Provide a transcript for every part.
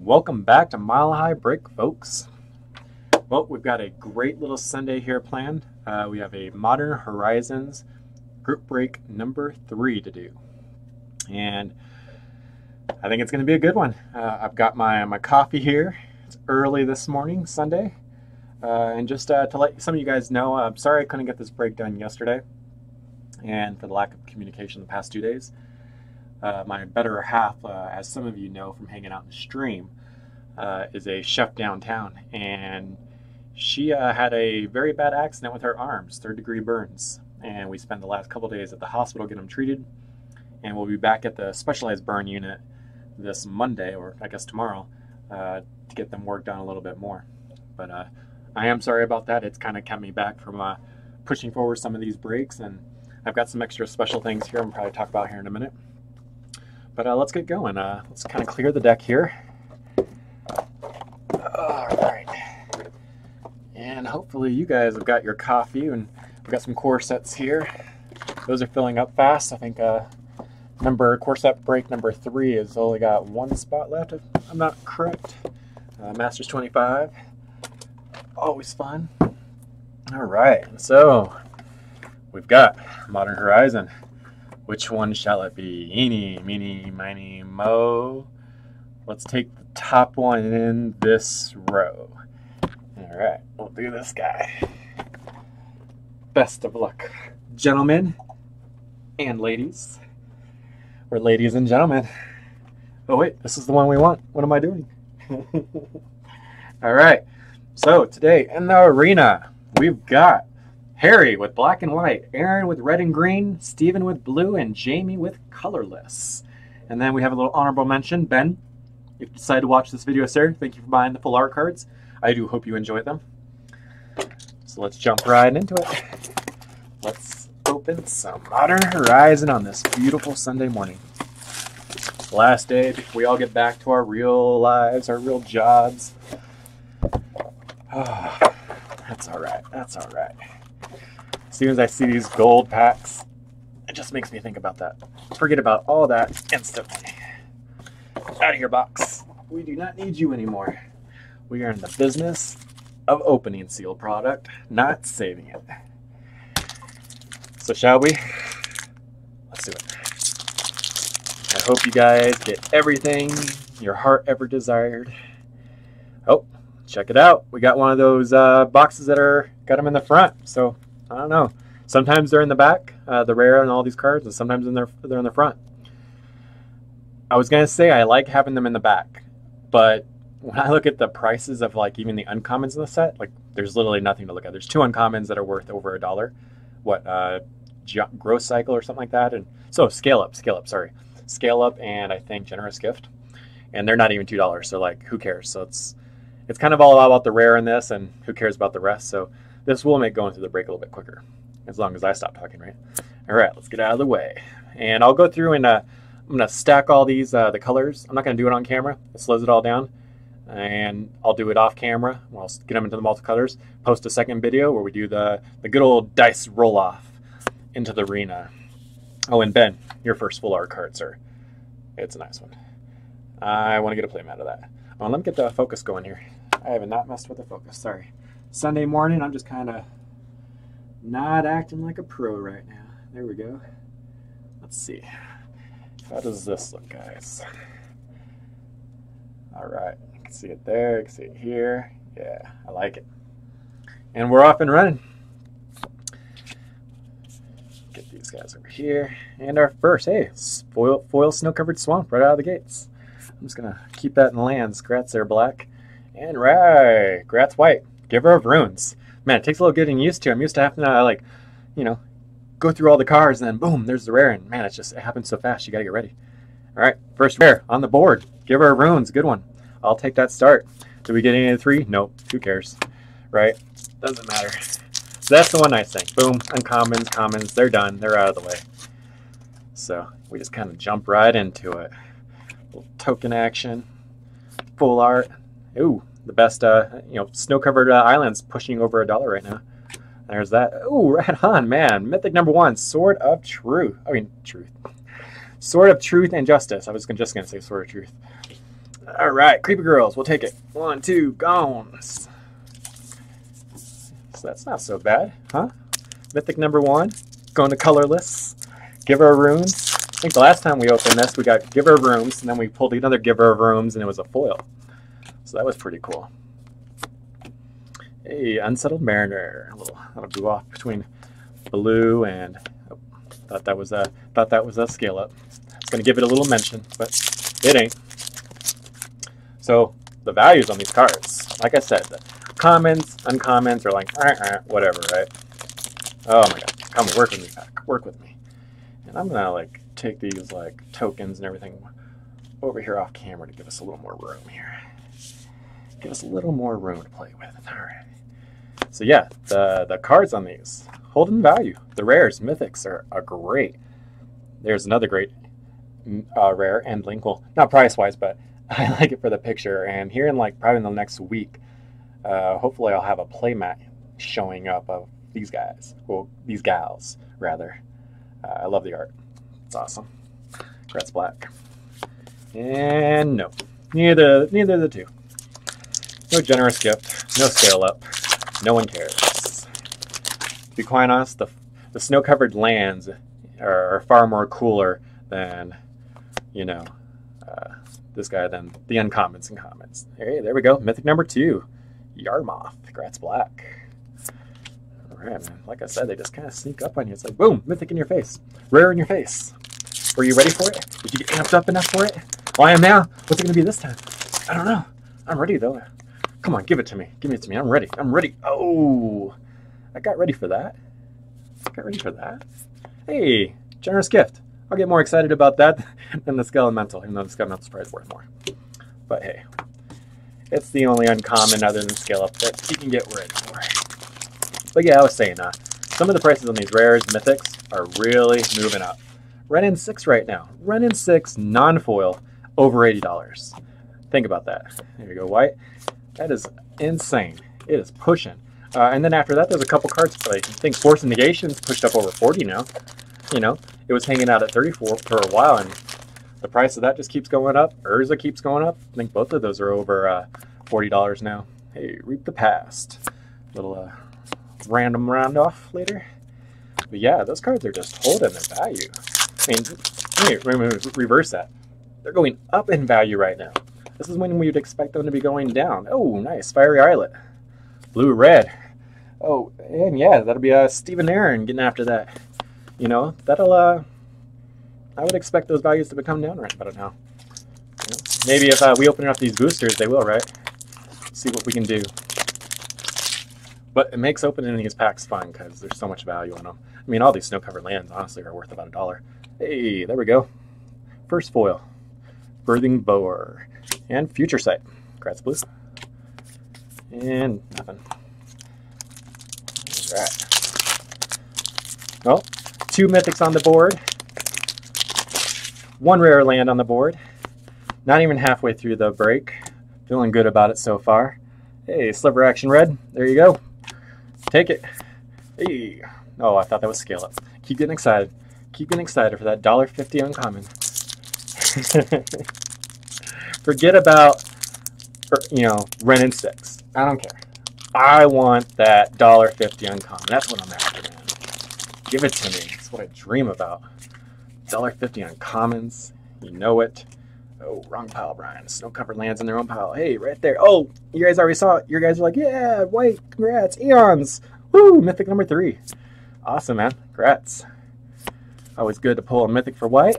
Welcome back to Mile High Break, folks. Well, we've got a great little Sunday here planned. Uh, we have a Modern Horizons group break number three to do. And I think it's going to be a good one. Uh, I've got my, my coffee here. It's early this morning, Sunday. Uh, and just uh, to let some of you guys know, I'm sorry I couldn't get this break done yesterday and for the lack of communication the past two days. Uh, my better half, uh, as some of you know from hanging out in the stream, uh, is a chef downtown, and she uh, had a very bad accident with her arms, third degree burns, and we spent the last couple days at the hospital getting them treated, and we'll be back at the specialized burn unit this Monday, or I guess tomorrow, uh, to get them worked on a little bit more. But uh, I am sorry about that. It's kind of kept me back from pushing forward some of these breaks and I've got some extra special things here I'm probably talk about here in a minute. But uh, let's get going. Uh, let's kind of clear the deck here. All right. And hopefully you guys have got your coffee and we've got some core sets here. Those are filling up fast. I think uh, number core set break number three has only got one spot left if I'm not correct. Uh, Masters 25. Always fun. All right. So we've got Modern Horizon. Which one shall it be? Eeny, meeny, miny, mo. Let's take the top one in this row. All right, we'll do this guy. Best of luck, gentlemen and ladies. Or ladies and gentlemen. Oh, wait, this is the one we want. What am I doing? All right, so today in the arena, we've got Harry with black and white, Aaron with red and green, Stephen with blue, and Jamie with colorless. And then we have a little honorable mention. Ben, if you decided to watch this video, sir, thank you for buying the full art cards. I do hope you enjoyed them. So let's jump right into it. Let's open some Modern Horizon on this beautiful Sunday morning. Last day before we all get back to our real lives, our real jobs. Oh, that's all right. That's all right. As soon as I see these gold packs, it just makes me think about that. Forget about all that instantly. Out of here, box. We do not need you anymore. We are in the business of opening sealed product, not saving it. So shall we? Let's do it. I hope you guys get everything your heart ever desired. Oh, check it out. We got one of those uh, boxes that are got them in the front. So I don't know. Sometimes they're in the back, uh, the rare and all these cards, and sometimes in their, they're in the front. I was gonna say I like having them in the back, but when I look at the prices of like even the uncommons in the set, like there's literally nothing to look at. There's two uncommons that are worth over a dollar. What uh, growth cycle or something like that, and so scale up, scale up. Sorry, scale up, and I think generous gift, and they're not even two dollars. So like, who cares? So it's it's kind of all about the rare in this, and who cares about the rest. So this will make going through the break a little bit quicker, as long as I stop talking, right? All right, let's get out of the way. And I'll go through and uh, I'm going to stack all these, uh, the colors. I'm not going to do it on camera. It slows it all down. And I'll do it off camera. I'll get them into the multicolors. Post a second video where we do the, the good old dice roll off into the arena. Oh, and Ben, your first full art card, sir. It's a nice one. I want to get a playmat of that. Oh, let me get the focus going here. I have not messed with the focus, sorry. Sunday morning, I'm just kind of not acting like a pro right now. There we go. Let's see. How does this look, guys? All right, you can see it there, you can see it here. Yeah, I like it. And we're off and running. Get these guys over here. And our first, hey, foil, foil snow-covered swamp right out of the gates. I'm just gonna keep that in the lands. Grats there, black. And right, Grats white. Giver of Runes. Man, it takes a little getting used to. I'm used to having to like, you know, go through all the cards and then boom, there's the rare. And man, it's just it happens so fast. You gotta get ready. All right, first rare on the board. Giver of Runes, good one. I'll take that start. Do we get any of the three? Nope. Who cares? Right? Doesn't matter. So that's the one nice thing. Boom, uncommons, commons, they're done. They're out of the way. So we just kind of jump right into it. Little token action, full art. Ooh, the best, uh, you know, snow-covered uh, islands pushing over a dollar right now. There's that. Ooh, right on, man. Mythic number one, Sword of Truth. I mean, Truth. Sword of Truth and Justice. I was just going to say Sword of Truth. All right, creepy girls. We'll take it. One, two, gone. So that's not so bad, huh? Mythic number one, going to colorless. Giver of Runes. I think the last time we opened this, we got Giver of Runes, and then we pulled another Giver of Runes, and it was a foil. So that was pretty cool. Hey, Unsettled Mariner. A little, that'll off between blue and oh, thought that was a thought that was a scale up. It's gonna give it a little mention, but it ain't. So the values on these cards, like I said, the commons, uncommons are like whatever, right? Oh my god, come work with me, back, work with me. And I'm gonna like take these like tokens and everything over here off camera to give us a little more room here. Give us a little more room to play with. All right. So yeah, the the cards on these hold in value. The rares, mythics are, are great. There's another great uh, rare Endling. Well, not price wise, but I like it for the picture. And here in like probably in the next week, uh, hopefully I'll have a playmat showing up of these guys. Well, these gals rather. Uh, I love the art. It's awesome. Gretz Black. And no, neither neither of the two. No generous gift. No scale up. No one cares. To be quite honest, the, the snow covered lands are, are, far more cooler than, you know, uh, this guy than the uncommons and commons. Hey, there we go. Mythic number two Yawgmoth, Gretz Black. Alright, man. Like I said, they just kind of sneak up on you. It's like, boom, mythic in your face. Rare in your face. Were you ready for it? Did you get amped up enough for it? Well, I am now. What's it going to be this time? I don't know. I'm ready, though. Come on, give it to me. Give it to me. I'm ready. I'm ready. Oh, I got ready for that. Got ready for that. Hey, generous gift. I'll get more excited about that than the Skelemental, even though the Skelemental's probably worth more. But hey, it's the only uncommon other than Scale Up that you can get ready for. But yeah, I was saying, uh, some of the prices on these rares, mythics, are really moving up. Wrenn and Six right now. Wrenn and Six non-foil, over $80. Think about that. There you go, white. That is insane. It is pushing. Uh, and then after that, there's a couple cards. Like I think Force of Negation's pushed up over 40 now. You know, it was hanging out at 34 for a while, and the price of that just keeps going up. Urza keeps going up. I think both of those are over uh, $40 now. Hey, Reap the Past. Little uh, random round off later. But yeah, those cards are just holding their value. I mean, let me reverse that. They're going up in value right now. This is when we would expect them to be going down. Oh, nice. Fiery Islet. Blue, red. Oh, and yeah, that'll be uh, Steven Aaron getting after that. You know, that'll, uh, I would expect those values to become down right about now. You know, maybe if uh, we open up these boosters, they will, right? see what we can do. But it makes opening these packs fun because there's so much value in them. I mean, all these snow-covered lands, honestly, are worth about a dollar. Hey, there we go. First foil. Birthing Boar. And Future Sight. Gretz Blue. And nothing. Alright. Well, two mythics on the board. One rare land on the board. Not even halfway through the break. Feeling good about it so far. Hey, Sliver Action Red. There you go. Take it. Hey. Oh, I thought that was scale up. Keep getting excited. Keep getting excited for that $1.50 uncommon. Forget about, er, you know, Wrenn and Six. I don't care. I want that $1.50 uncommon. That's what I'm after, man. Give it to me. That's what I dream about. $1.50 on commons. You know it. Oh, wrong pile, Brian. Snow covered lands in their own pile. Hey, right there. Oh, you guys already saw it. You guys are like, yeah, white, congrats, eons. Woo, mythic number three. Awesome, man. Congrats. Always good to pull a mythic for white.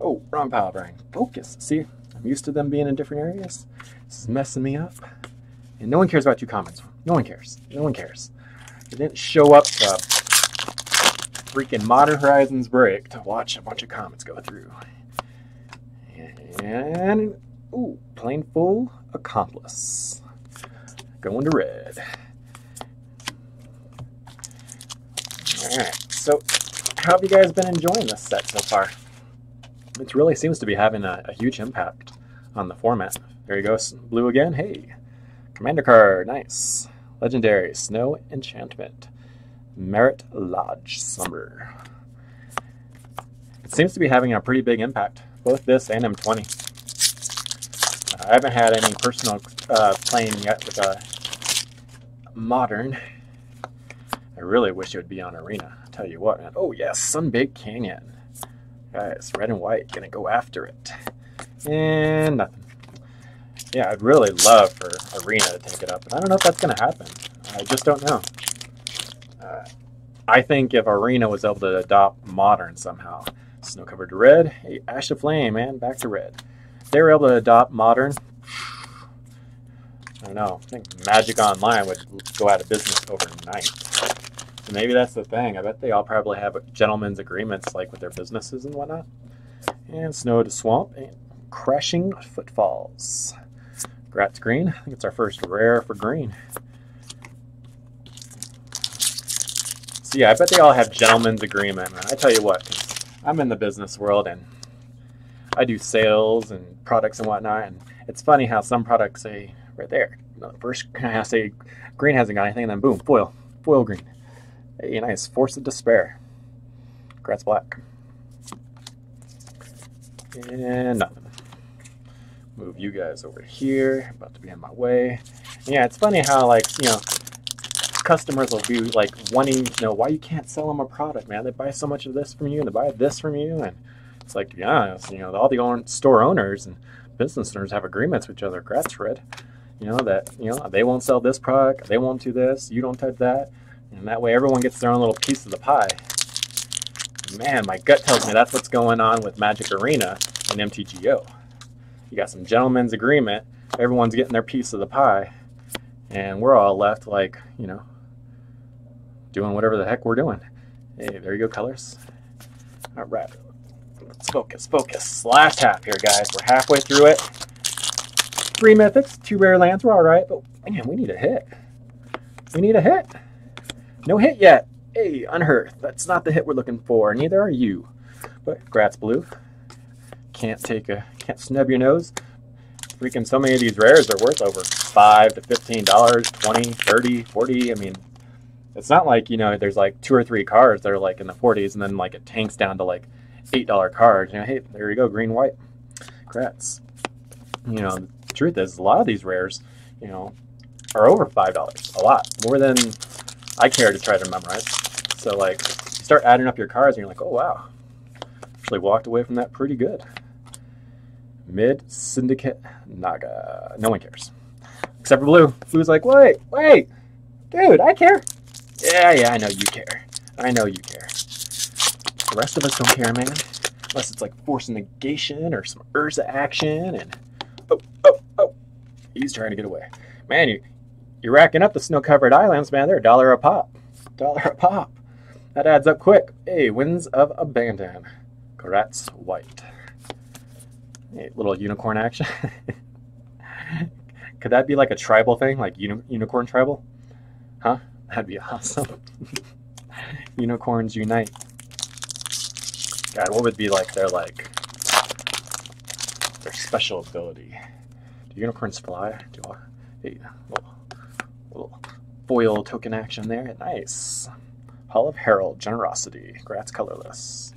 Oh, wrong pile, Brian. Focus. See, I'm used to them being in different areas. This is messing me up. And no one cares about two comments. No one cares. No one cares. They didn't show up to freaking Modern Horizons break to watch a bunch of comments go through. And, ooh, plain full accomplice. Going to red. Alright, so how have you guys been enjoying this set so far? It really seems to be having a, a huge impact on the format. There you go, blue again. Hey, commander card, nice. Legendary, Snow Enchantment. Marit Lage Slumber. It seems to be having a pretty big impact, both this and M20. I haven't had any personal uh, playing yet with a modern. I really wish it would be on Arena. I'll tell you what, man. Oh, yes, Sunbaked Canyon. Guys, red and white, gonna go after it. And nothing. Yeah, I'd really love for Arena to take it up, but I don't know if that's gonna happen. I just don't know. Uh, I think if Arena was able to adopt Modern somehow, snow covered to red, hey, Ash of Flame, and back to red. They were able to adopt Modern, I don't know. I think Magic Online would go out of business overnight. So maybe that's the thing. I bet they all probably have gentlemen's agreements like with their businesses and whatnot. And Snow to Swamp and Crashing Footfalls. Gratz Green. I think it's our first rare for green. So yeah, I bet they all have gentlemen's agreement. I tell you what, I'm in the business world and I do sales and products and whatnot, and it's funny how some products say right there, first I say green hasn't got anything, and then boom, foil, foil green. Hey, nice, Force of Despair. Gratz Black. And nothing. Move you guys over here, about to be in my way. yeah, it's funny how like, you know, customers will be like wanting to know why you can't sell them a product, man. They buy so much of this from you and they buy this from you. And it's like, to be honest, you know, all the store owners and business owners have agreements with each other. Gratz Red, you know, that, you know, they won't sell this product, they won't do this, you don't touch that. And that way everyone gets their own little piece of the pie. Man, my gut tells me that's what's going on with Magic Arena and MTGO. You got some gentleman's agreement, everyone's getting their piece of the pie, and we're all left like, you know, doing whatever the heck we're doing. Hey, there you go, colors. All right, let's focus, focus. Last half here, guys. We're halfway through it. Three mythics, two rare lands. We're all right, but man, we need a hit. We need a hit. No hit yet. Hey, Unearth. That's not the hit we're looking for. Neither are you. But Gratz Blue. Can't take a, can't snub your nose. Freaking so many of these rares are worth over 5 to $15, 20 30 40 I mean, it's not like, you know, there's like two or three cards that are like in the 40s and then like it tanks down to like $8 cards. You know, hey, there you go, green, white. Gratz. You know, the truth is, a lot of these rares, you know, are over $5. A lot. More than I care to try to memorize. So, like, you start adding up your cards and you're like, oh, wow. Actually walked away from that pretty good. Mist-Syndicate Naga. No one cares. Except for Blue. Blue's like, wait, wait. Dude, I care. Yeah, yeah, I know you care. I know you care. The rest of us don't care, man. Unless it's like Force Negation or some Urza action and... Oh, oh, oh. He's trying to get away. Man, you, you're racking up the snow-covered islands, man. They're a dollar a pop. Dollar a pop. That adds up quick. Hey, Winds of Abandon. Gratz White. Hey, little unicorn action. Could that be like a tribal thing? Like uni unicorn tribal? Huh? That'd be awesome. Unicorns unite. God, what would be like their like their special ability? Do unicorns fly? Do I? Hey, little, little foil token action there. Nice. Hall of Heliod, Generosity. Gratz colorless.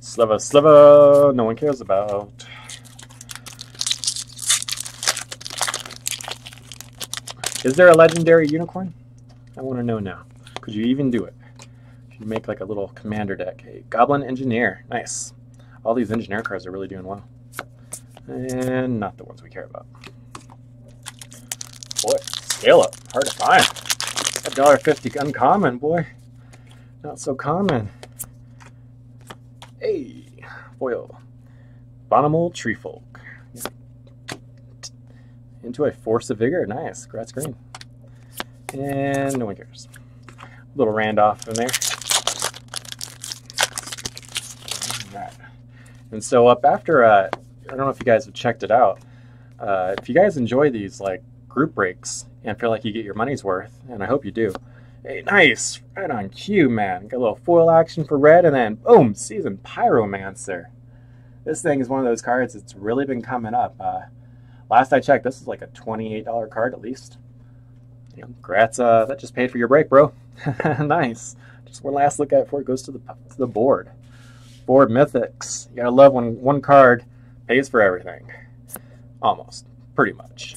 Sleva Sleva, no one cares about. Is there a legendary unicorn? I want to know now. Could you even do it? You make like a little commander deck? Hey, Goblin Engineer. Nice. All these engineer cards are really doing well. And not the ones we care about. Boy, scale up. Hard to find. A dollar fifty uncommon, boy. Not so common. Hey, foil. Abominable Treefolk. Into a Force of Vigor. Nice. Gratz Green. And no one cares. Little Randolph in there. And so up after, uh, I don't know if you guys have checked it out. Uh, if you guys enjoy these like group breaks and feel like you get your money's worth, and I hope you do. Hey, nice, right on cue, man. Got a little foil action for red, and then boom, Seasoned Pyromancer. This thing is one of those cards that's really been coming up. Uh, last I checked, this is like a $28 card at least. You know, congrats, uh, that just paid for your break, bro. nice. Just one last look at it before it goes to the to the board. Board mythics. You gotta love when one card pays for everything. Almost. pretty much.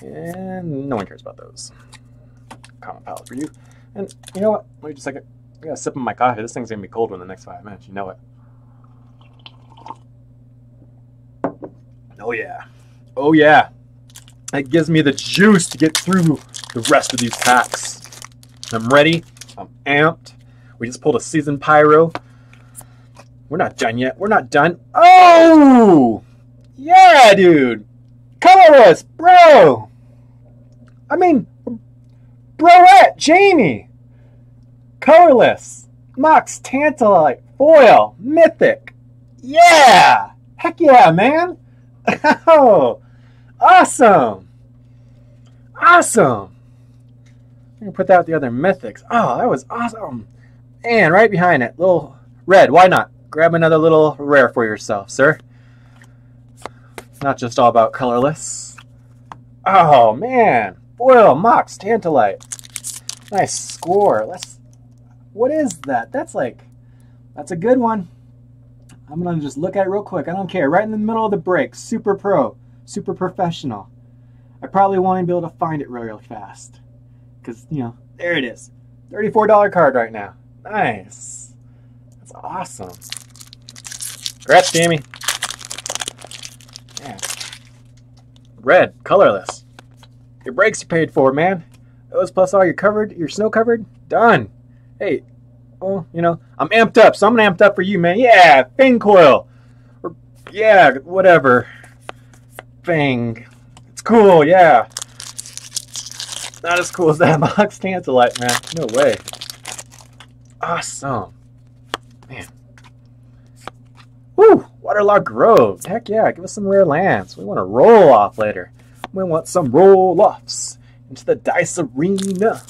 And no one cares about those. Common palette for you. And you know what? Wait just a second. I got a sip of my coffee. This thing's gonna be cold in the next five minutes. You know it. Oh yeah. Oh yeah. that gives me the juice to get through the rest of these packs. I'm ready. I'm amped. We just pulled a season pyro. We're not done yet. We're not done. Oh! Yeah, dude. Colorless, bro. I mean, broette, Jamie. Colorless. Mox, Tantalite, Foil, Mythic. Yeah! Heck yeah, man! Oh, awesome! Awesome! I'm gonna put that with the other mythics. Oh, that was awesome! And right behind it, little red. Why not? Grab another little rare for yourself, sir. It's not just all about colorless. Oh man, foil, mox, tantalite. Nice score. Let's. What is that? That's like. That's a good one. I'm gonna just look at it real quick. I don't care. Right in the middle of the break. Super pro. Super professional. I probably won't be able to find it real, fast. Because, you know, there it is. $34 card right now. Nice. That's awesome. Congrats, Jamie. Yeah. Red, colorless. Your brakes are paid for, man. Those plus all your covered, your snow covered, done. Hey, well, you know, I'm amped up, so I'm amped up for you, man. Yeah, Fang Coil. Or, yeah, whatever. Fang. It's cool, yeah. Not as cool as that Mox Tantalite, man. No way. Awesome. Man. Woo! Waterlogged Grove. Heck yeah, give us some rare lands. We want to roll off later. We want some roll offs into the dice arena.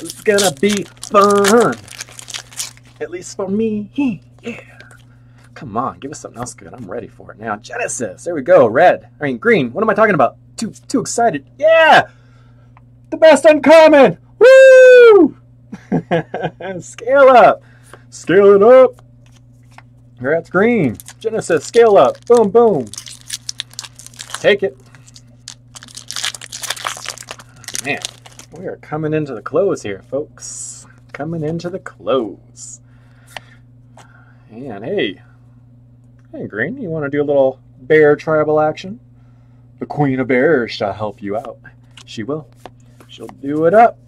It's gonna be fun. At least for me. Yeah. Come on, give us something else good. I'm ready for it now. Genesis. There we go. Red. I mean green. What am I talking about? Too too excited. Yeah! The best uncommon! Woo! scale up. Scale it up. That's green. Genesis, scale up. Boom, boom. Take it. Man, we are coming into the close here, folks. Coming into the close. And hey, hey, Green, you want to do a little bear tribal action? The Queen of Bears shall help you out. She will. She'll do it up.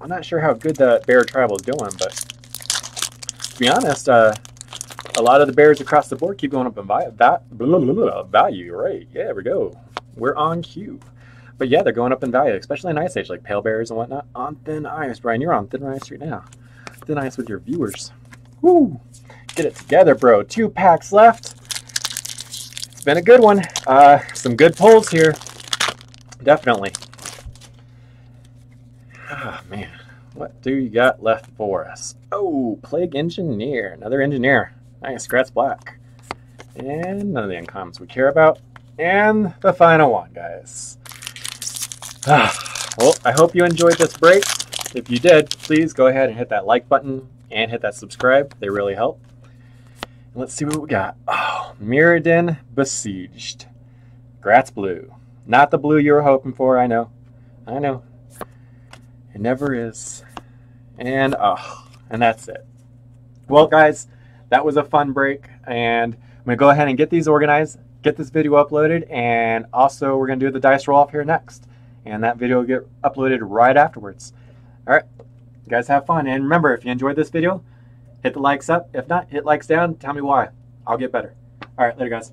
I'm not sure how good that bear tribal is doing, but to be honest, uh, a lot of the bears across the board keep going up in value. Value, right? Yeah, we go. We're on cue. But yeah, they're going up in value, especially in Ice Age, like pale bears and whatnot. On thin ice, Brian. You're on thin ice right now. Thin ice with your viewers. Woo! Get it together, bro. Two packs left. It's been a good one. Uh, some good pulls here. Definitely. Ah, oh, man. What do you got left for us? Oh, Plague Engineer. Another engineer. Nice. Gratz Black. And none of the uncommons we care about. And the final one, guys. Ah, well, I hope you enjoyed this break. If you did, please go ahead and hit that like button and hit that subscribe. They really help. And let's see what we got. Oh, Mirrodin Besieged. Gratz Blue. Not the blue you were hoping for, I know. I know. It never is. And, oh, and that's it. Well, guys, that was a fun break. And I'm going to go ahead and get these organized, get this video uploaded, and also we're going to do the dice roll off here next. And that video will get uploaded right afterwards. All right. You guys have fun. And remember, if you enjoyed this video, hit the likes up. If not, hit likes down. Tell me why. I'll get better. All right. Later, guys.